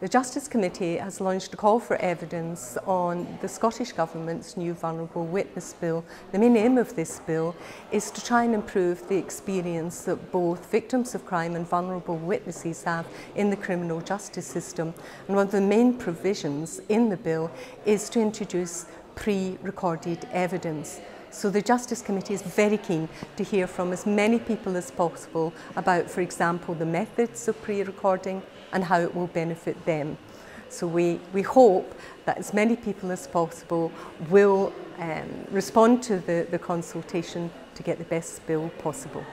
The Justice Committee has launched a call for evidence on the Scottish Government's new Vulnerable Witness Bill. The main aim of this bill is to try and improve the experience that both victims of crime and vulnerable witnesses have in the criminal justice system. And one of the main provisions in the bill is to introduce pre-recorded evidence. So the Justice Committee is very keen to hear from as many people as possible about, for example, the methods of pre-recording and how it will benefit them. So we, we hope that as many people as possible will um, respond to the, the consultation to get the best bill possible.